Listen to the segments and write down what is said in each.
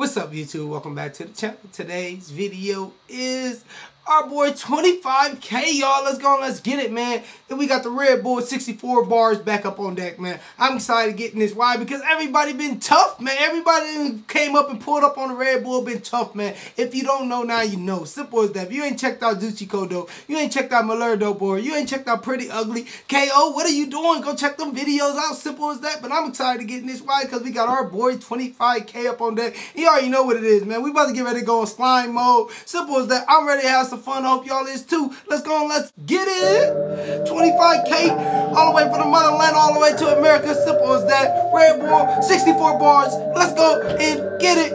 What's up YouTube? Welcome back to the channel. Today's video is our boy 25k y'all. Let's go let's get it man. And we got the red bull 64 bars back up on deck man. I'm excited getting this. Why? Because everybody been tough man. Everybody came up and pulled up on the red bull been tough man. If you don't know now you know. Simple as that. If you ain't checked out Zoocci Coke Dope you ain't checked out Maglera Doe Boy. You ain't checked out pretty ugly. Ko what are you doing? Go check them videos out. Simple as that. But i'm excited to getting this. Why? Because we got our boy 25k up on deck. You already know what it is man. We about to get ready to go in slime mode. Simple as that. I'm ready to have some fun. Hope y'all is too. Let's go and let's get it. 25K all the way from the motherland all the way to America. Simple as that. Red Bull, 64 bars. Let's go and get it.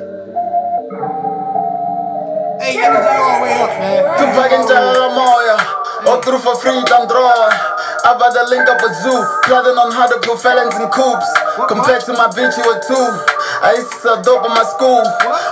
Hey, energy all the way up, man. Otro for freedom draw. I've had a link up with Zoo, plotting on how to put felons in coops. Compared to my bitch, you were two. I used to sell dope in my school.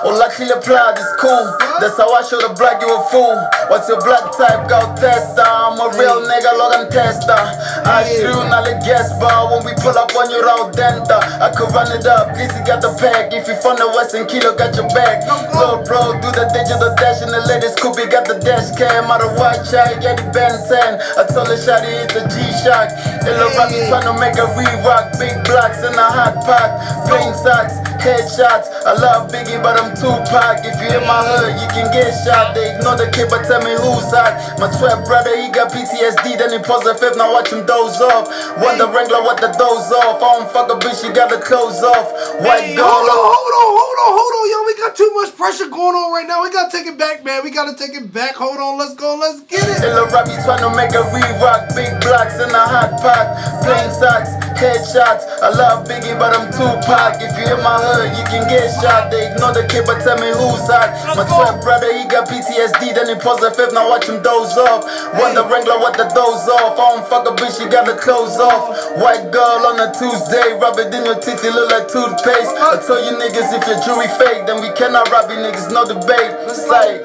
Oh, luckily applied, it's cool. That's how I show the black you a fool. What's your blood type? Go tester. I'm a real mm. nigga, Logan tester. I screw not a guest bar when we pull up on your road denta. Uh, I could run it up, Glizzy got the pack. If you from the Western Kilo, got your back. Low bro, do the digital dash in the latest coupe, got the dash cam. Out of white chai, get the Ben 10. I told the shotty it's a G-Shock. Illo Robbie trying to make a re-rock. Big blocks in a hot pot. Plain socks headshots. I love Biggie, but I'm Tupac. If you hit my hood, you can get shot. They ignore the kid, but tell me who's hot. My trap brother, he got PTSD, then he pulls a fifth, now watch him doze off. Wonder Wrangler, what the doze off. I don't fuck a bitch, she got the clothes off. White hey. Hold on, hold on, hold on, hold on, yo. We got too much pressure going on right now. We gotta take it back, man. We gotta take it back. Hold on, let's go, let's get it. Illa Robbie trying to make a re-rock. Big blocks in a hot pot. Plain socks, headshots. I love Biggie, but I'm Tupac. If you hit my hood, you can get shot. They ignore the kid, but tell me who's hot. My twin brother, he got PTSD, then he pulls a fifth, now watch him doze off. Wonder Wrangler, what the doze off. I don't fuck a bitch, she got the clothes off. White girl on a Tuesday, rub it in your teeth, titty, look like toothpaste. I tell you niggas, if your jewelry fake, then we cannot rob you niggas, no debate. Say.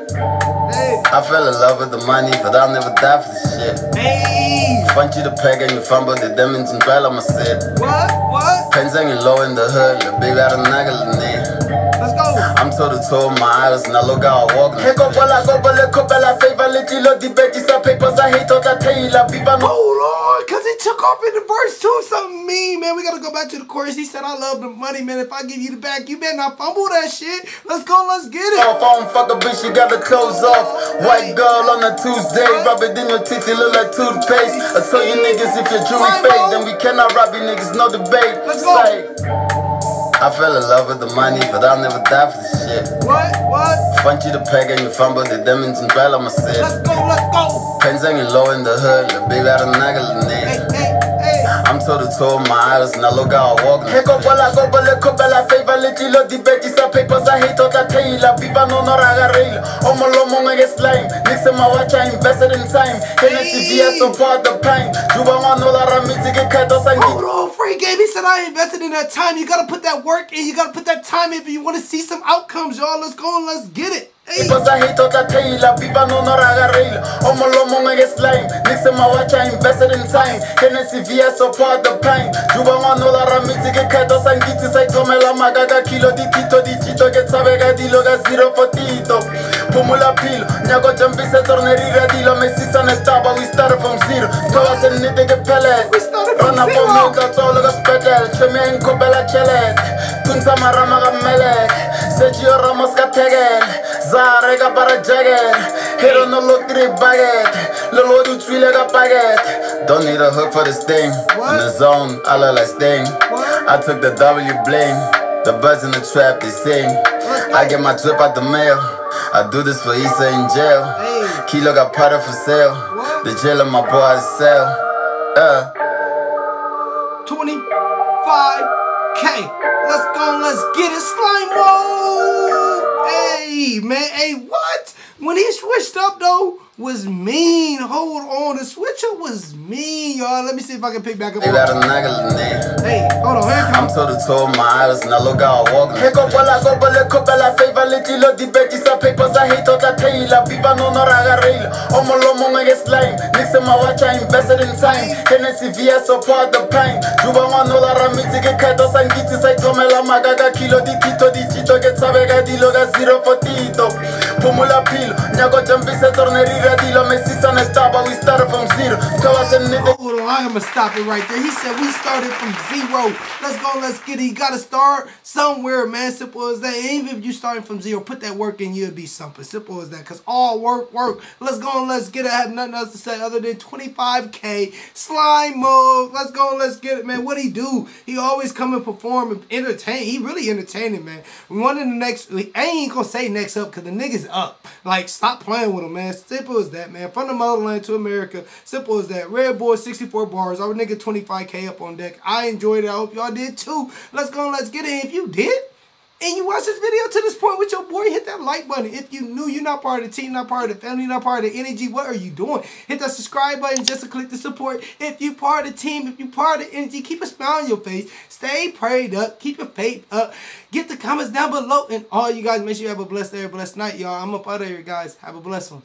I fell in love with the money, but I'll never die for this shit. Hey. Fund you the peg and you fumble the demons and dwell on my set. What? What? Pens hanging low in the hood, the big out of naggle Let's go. I'm toe to toe, my eyes, now look how I walk. Hey, go, go, go, go, go, go, favor, let you look the betty, some papers, I hate all that tail, viva. Hold on, cause it took off in the verse too, something mean, man. We gotta go back to the chorus. He said, I love the money, man. If I give you the back, you better not fumble that shit. Let's go, let's get it. Off, on, fuck a bitch, you got the clothes off. White girl on a Tuesday, rub it in your teeth, titty, look like toothpaste. I tell you niggas, if your jewelry fake, then we cannot rob you niggas, no debate. Let's go. I fell in love with the money, but I'll never die for this shit. What? Fund you the peg and you fumble the demons and dwell on my set. Let's go, let's go. Pens hanging low in the hood, the big out of Hey, hey, hey. I'm toe to toe, my eyes, now look how I walk. Hey, go, bala, go, bala, go, bala, favor, let you look the betty, sa papers, I hate all that tail. Viva no no raga rail. Omo lomo nge slime. Nix in my watch, I invested in time. Hennessy VS support the pain. Juba no la ramiti ke kaito sangi. Hold on, free game. He said I invested in that time. You gotta put that work in. You gotta put that time in if you want to see some outcomes, y'all. Let's go and let's get it. Because I hate all that tail, viva no no raga rail. Omo lomo nge slime. Nix in my watch, I invested in time. Hennessy VS support the pain. Juba no la ramiti ke kaito sangi. Tisay tomela magaga kilo di tito di chito ke tsabega dilo ga zero for tito. Pumula pilo, nyako jambise tornerira dilo. Me on the top, we started from zero. Tola se nite ke pellet. We started from Run up zero. on me, that's all ga spedel. Cheme en kobela chelet. Tunsa marama ga melek. Sergio Ramos ga tegel. Zare ga para jacket. Hero no look three baguette. Lolo du tuile ga baguette. Don't need a hook for this thing. In the zone, I look like Sting. I took the W bling. The buzz in the trap, they sing. I get my drip out the mail. I do this for Issa in jail. Kilo got powder for sale. The jail of my boys sell. Uh. 25k. Let's go, let's get it. Slime mode. Hey, man. Hey, what? When he switched up, though, was mean. Hold on. The switcher was mean, y'all. Let me see if I can pick back up. They got a nigga. Hey, hold on. Here it I'm comes. toe to toe, my eyes, now look how I walk. Hey, go, bala, go, bala, go, bala, favor, little, the betty, sa papers, I hate all that tail. Viva no no raga rail. Omo lomo nge slime. Nix in my watch, I invested in time. Hennessy VS support the pain. Juba no la ramiti ke kaito sangiti, say tomela magaga kilo di tito di chito get tshabeka dilo ka zero for tito phumula philo nyako jambise tornerira I'm gonna stop it right there. He said we started from zero. Let's go, let's get it. You gotta start somewhere, man. Simple as that. Even if you starting from zero, put that work in, you'll be something. Simple as that. Cause all work, work. Let's go and let's get it. I have nothing else to say other than 25k slime mode. Let's go and let's get it, man. What he do? He always come and perform and entertain. He really entertaining, man. One in the next. I ain't gonna say next up because the niggas up. Like stop playing with him, man. Simple as that, man. From the motherland to America. Simple as that. Red Bull 64 bars. Our nigga 25k up on deck. I enjoyed it. I hope y'all did too. Let's go let's get it. If you did. And you watch this video to this point with your boy, hit that like button. If you knew you're not part of the team, not part of the family, not part of the energy, what are you doing? Hit that subscribe button just to click the support. If you part of the team, if you part of the energy, keep a smile on your face. Stay prayed up. Keep your faith up. Get the comments down below. And all you guys, make sure you have a blessed day, blessed night, y'all. I'm up out of here, guys. Have a blessed one.